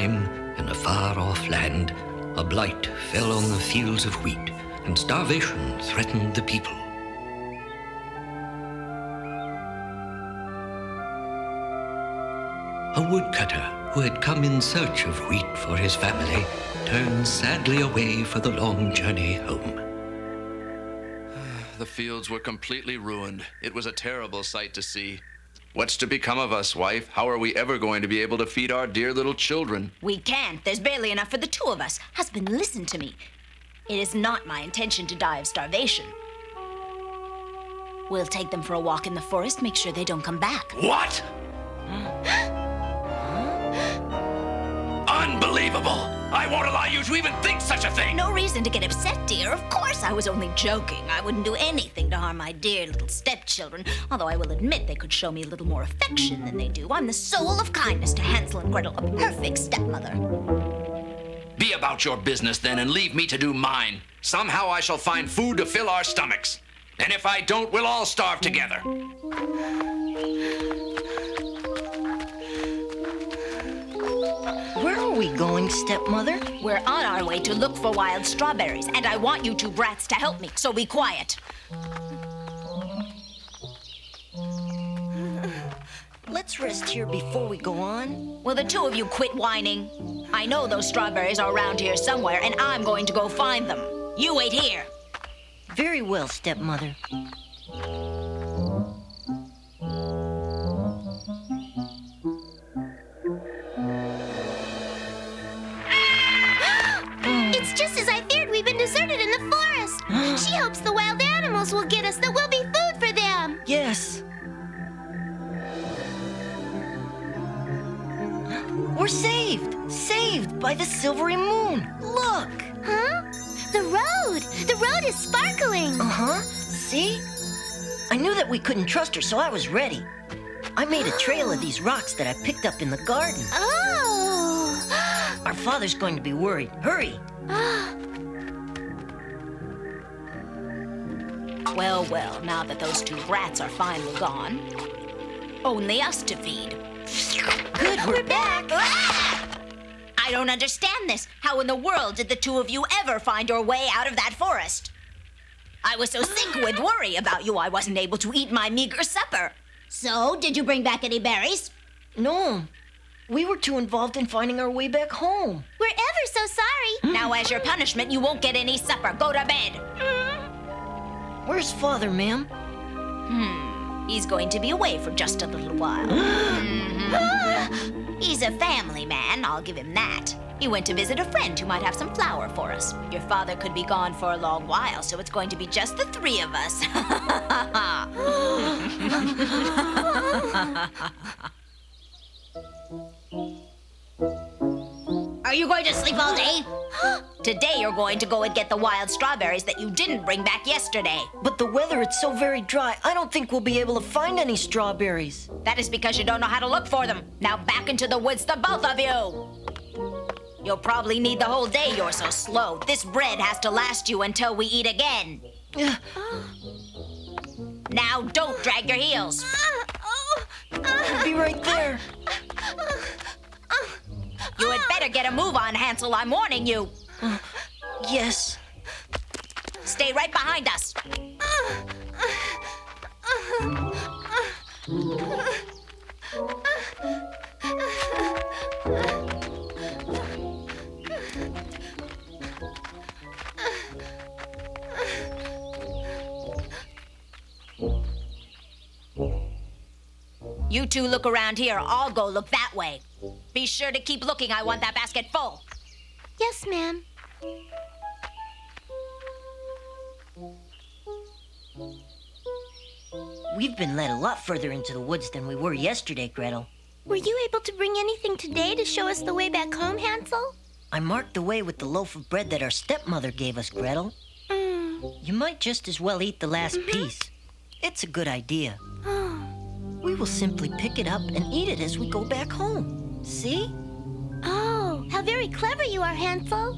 Time, in a far off land, a blight fell on the fields of wheat, and starvation threatened the people. A woodcutter who had come in search of wheat for his family turned sadly away for the long journey home. The fields were completely ruined. It was a terrible sight to see. What's to become of us, wife? How are we ever going to be able to feed our dear little children? We can't. There's barely enough for the two of us. Husband, listen to me. It is not my intention to die of starvation. We'll take them for a walk in the forest, make sure they don't come back. What? Unbelievable! I won't allow you to even think such a thing! No reason to get upset, dear. Of course I was only joking. I wouldn't do anything to harm my dear little stepchildren, although I will admit they could show me a little more affection than they do. I'm the soul of kindness to Hansel and Gretel, a perfect stepmother. Be about your business then and leave me to do mine. Somehow I shall find food to fill our stomachs. And if I don't, we'll all starve together. We going, stepmother? We're on our way to look for wild strawberries, and I want you two brats to help me, so be quiet. Let's rest here before we go on. Will the two of you quit whining? I know those strawberries are around here somewhere, and I'm going to go find them. You wait here. Very well, stepmother. Hopes the wild animals will get us. There will be food for them. Yes. We're saved! Saved by the silvery moon! Look! Huh? The road. The road is sparkling. Uh huh. See? I knew that we couldn't trust her, so I was ready. I made a trail of these rocks that I picked up in the garden. Oh. Our father's going to be worried. Hurry! Well, well, now that those two brats are finally gone, only us to feed. Good, we're back! Ah! I don't understand this. How in the world did the two of you ever find your way out of that forest? I was so sick with worry about you, I wasn't able to eat my meager supper. So, did you bring back any berries? No, we were too involved in finding our way back home. We're ever so sorry. Now, as your punishment, you won't get any supper. Go to bed. Where's father, ma'am? Hmm. He's going to be away for just a little while. Mhm. He's a family man, I'll give him that. He went to visit a friend who might have some flour for us. Your father could be gone for a long while, so it's going to be just the three of us. Are you going to sleep all day? Today you're going to go and get the wild strawberries that you didn't bring back yesterday. But the weather, it's so very dry, I don't think we'll be able to find any strawberries. That is because you don't know how to look for them. Now back into the woods, the both of you! You'll probably need the whole day, you're so slow. This bread has to last you until we eat again. Now don't drag your heels. We'll be right there. You had better get a move on, Hansel. I'm warning you. Yes. Stay right behind us. Uh, uh, You two look around here. I'll go look that way. Be sure to keep looking. I want that basket full. Yes, ma'am. We've been led a lot further into the woods than we were yesterday, Gretel. Were you able to bring anything today to show us the way back home, Hansel? I marked the way with the loaf of bread that our stepmother gave us, Gretel. Mm. You might just as well eat the last piece. It's a good idea. We will simply pick it up and eat it as we go back home. See? Oh, how very clever you are, Hansel.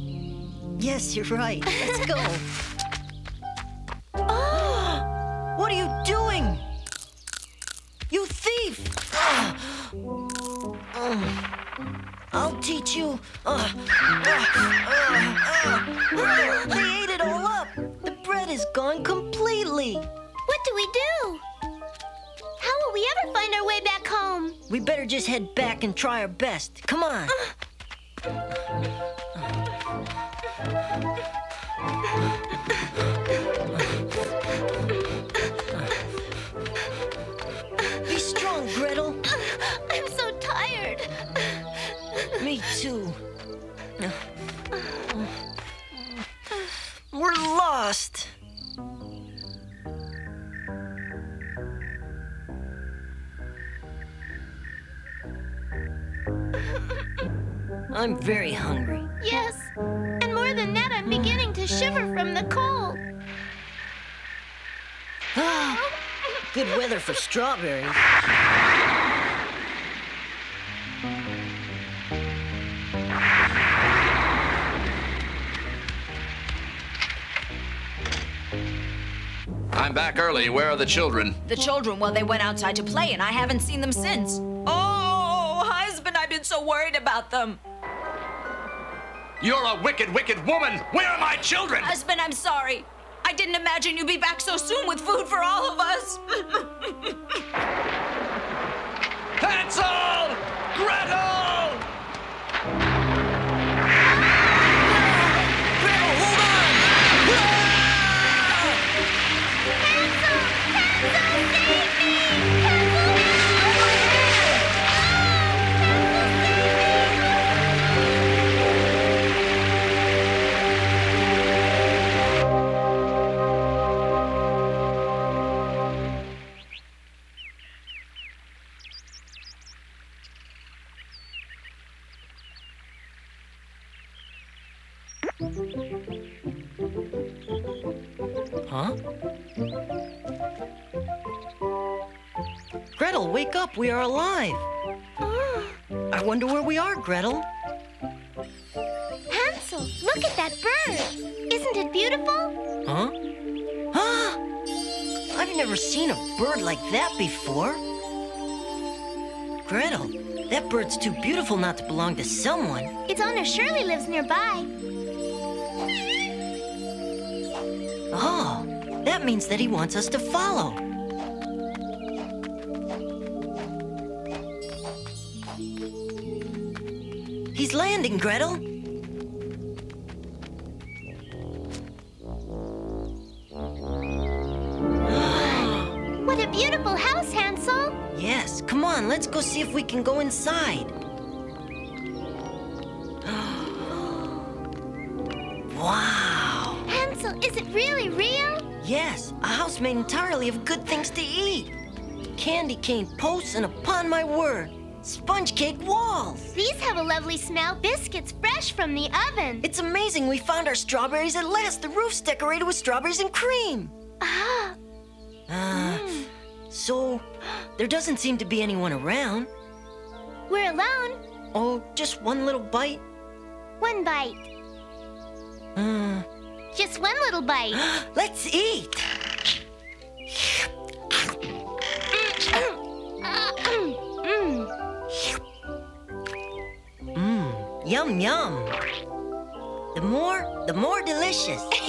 Yes, you're right. Let's go. Oh, what are you doing? You thief! Ah, I'll teach you. Ah! Ah! They ate it all up. The bread is gone completely. What do we do? Will we ever find our way back home? We better just head back and try our best. Come on. Be strong, Gretel. I'm so tired. Me too. I'm very hungry. Yes. And more than that, I'm beginning to shiver from the cold. Ah, good weather for strawberries. I'm back early. Where are the children? The children, well, they went outside to play, and I haven't seen them since. Oh, husband, I've been so worried about them. You're a wicked, wicked woman! Where are my children? Husband, I'm sorry. I didn't imagine you'd be back so soon with food for all of us. Hansel! Gretel! Gretel, up. We are alive. I wonder where we are, Gretel. Hansel, look at that bird. Isn't it beautiful? Huh? Ah! I've never seen a bird like that before. Gretel, that bird's too beautiful not to belong to someone. Its owner surely lives nearby. Oh, that means that he wants us to follow. He's landing, Gretel. What a beautiful house, Hansel. Yes, come on, let's go see if we can go inside. wow. Hansel, is it really real? Yes, a house made entirely of good things to eat. Candy cane posts, and upon my word, sponge cake walls. These have a lovely smell. Biscuits fresh from the oven. It's amazing we found our strawberries at last. The roof's decorated with strawberries and cream. Ah, Uh, so, there doesn't seem to be anyone around. we're alone. Oh, just one little bite? One bite. Uh, Just one little bite. let's eat. Yum, yum. The more, the more delicious.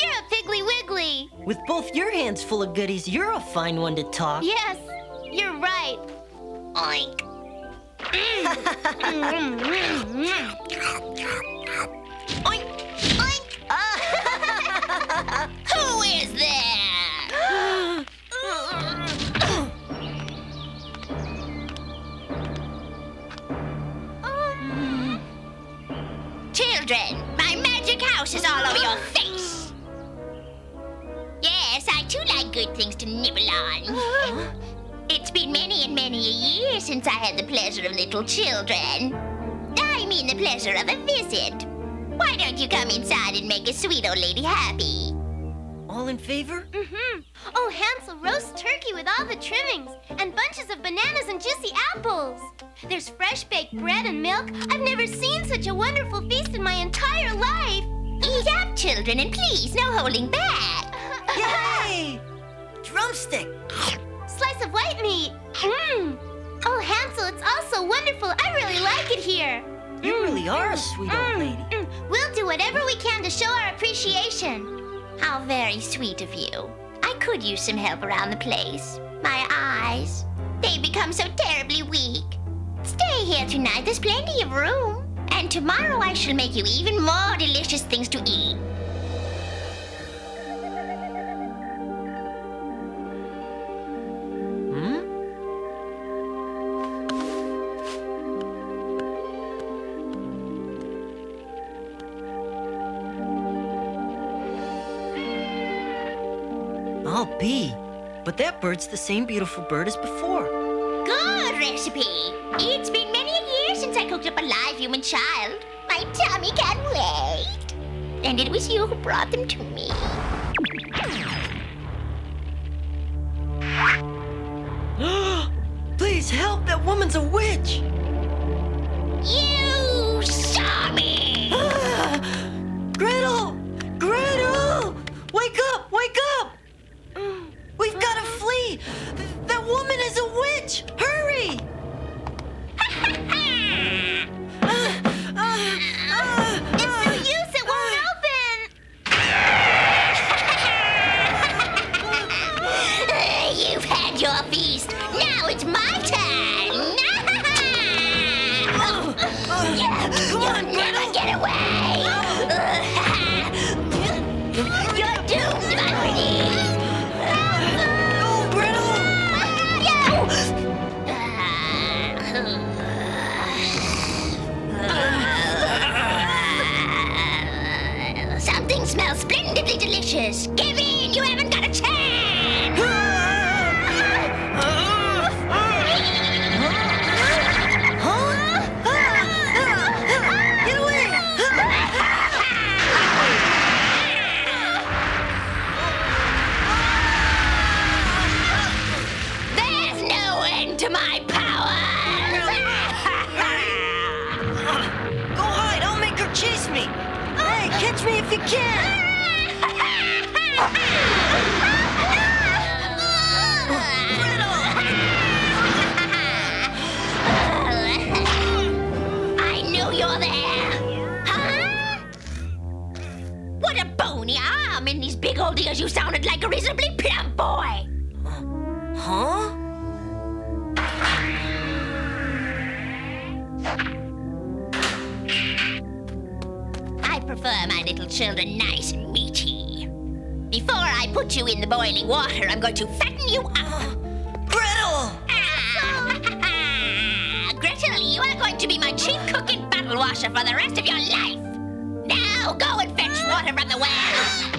You're a piggly wiggly. With both your hands full of goodies, you're a fine one to talk. Yes, you're right. Oink. Mm, mm, mm. Magic house is all over your face. Yes, I too like good things to nibble on. It's been many and many a year since I had the pleasure of little children. I mean the pleasure of a visit. Why don't you come inside and make a sweet old lady happy? All in favor? Mm-hmm. Oh, Hansel, roast turkey with all the trimmings, and bunches of bananas and juicy apples. There's fresh baked bread and milk. I've never seen such a wonderful feast in my entire life. Eat up, children, and please, no holding back. Yay! Drumstick! Slice of white meat. Mmm. Oh, Hansel, it's all so wonderful. I really like it here. You really are a sweet old lady. Mm, We'll do whatever we can to show our appreciation. How very sweet of you. I could use some help around the place. My eyes, they become so terribly weak. Stay here tonight, there's plenty of room. And tomorrow I shall make you even more delicious things to eat. Hmm? I'll be. But that bird's the same beautiful bird as before. Good recipe. It's been many a year since I cooked up a live human child. My tummy can't wait. And it was you who brought them to me. Please help! That woman's a witch! You bitch! Hurry! Bony arm in these big old ears. You sounded like a reasonably plump boy. Huh? I prefer my little children nice and meaty. Before I put you in the boiling water, I'm going to fatten you up. Gretel! Ah, Gretel, you are going to be my chief cook and bottle washer for the rest of your life him run away.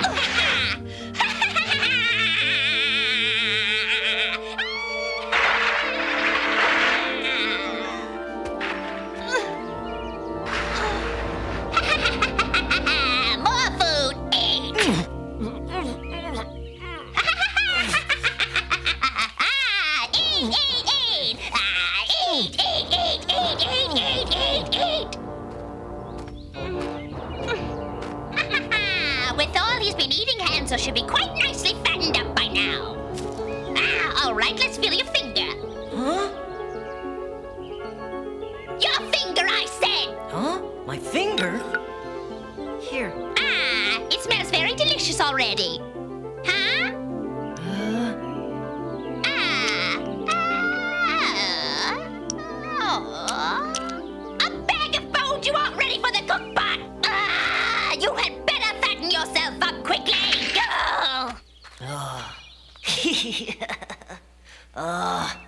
Ah.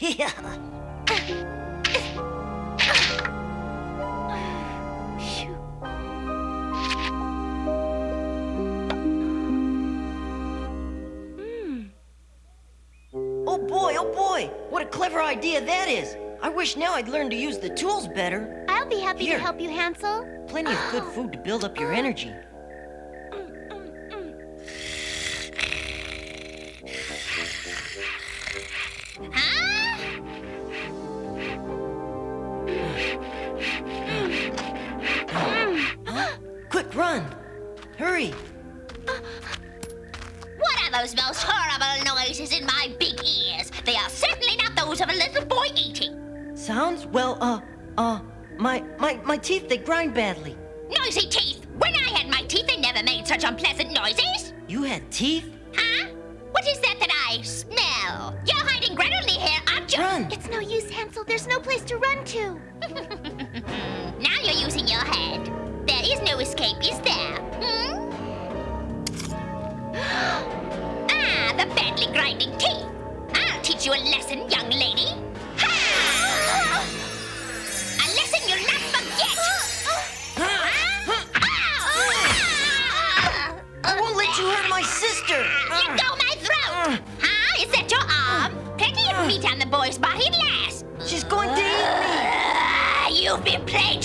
yeah. Oh boy, oh boy! What a clever idea that is! I wish now I'd learned to use the tools better. I'll be happy Here. to help you, Hansel. Plenty of good food to build up your energy. Run! Hurry! What are those most horrible noises in my big ears? They are certainly not those of a little boy eating. Sounds? Well, uh, uh, My, my, my teeth, they grind badly. Noisy teeth! When I had my teeth, they never made such unpleasant noises! You had teeth? Huh? What is that that I smell? You're hiding Gretel here, aren't you? Run! It's no use, Hansel. There's no place to run to. no escape, is there? Hmm? ah, the badly grinding teeth. I'll teach you a lesson, young lady. Ha! A lesson you'll not forget. I won't let you hurt my sister! Let go my throat! Huh? Is that your arm? Plenty of meat on the boy's body last. She's going to eat me! Ah, You've been playing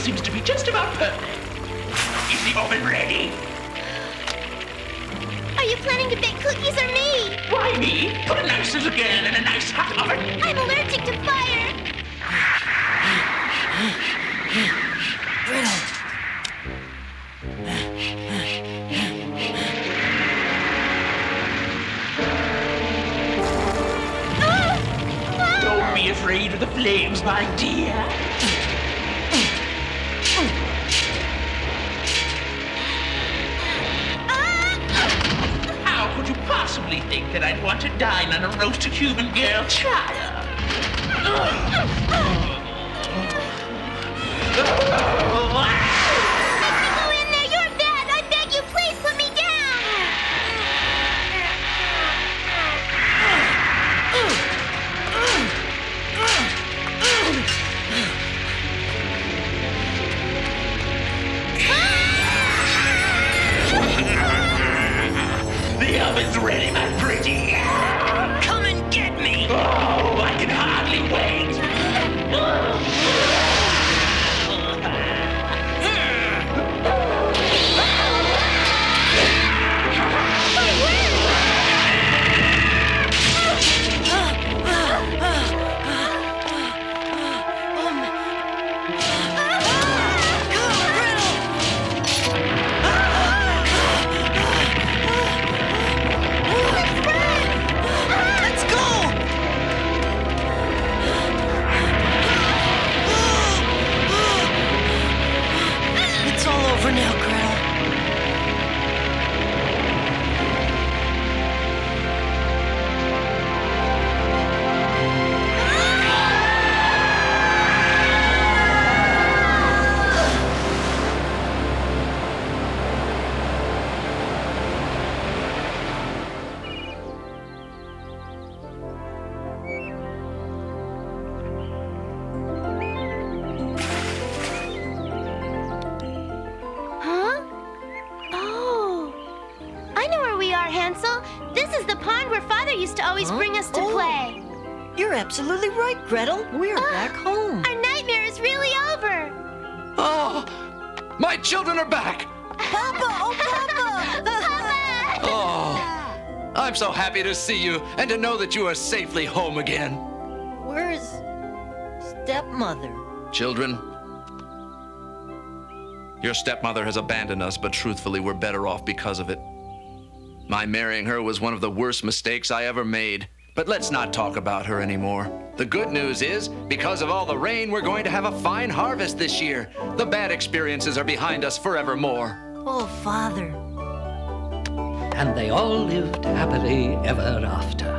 seems to be just about perfect. Is the oven ready? Are you planning to bake cookies or me? Why me? Put a nice little girl in a nice hot oven. I'm allergic to fire. Don't be afraid of the flames, my dear. To dine on a roasted human girl child? my children are back. Papa! Oh, Papa! Papa! Oh, I'm so happy to see you and to know that you are safely home again. Where's stepmother? Children, your stepmother has abandoned us, but truthfully, we're better off because of it. My marrying her was one of the worst mistakes I ever made. But let's not talk about her anymore. The good news is, because of all the rain, we're going to have a fine harvest this year. The bad experiences are behind us forevermore. Oh, Father. And they all lived happily ever after.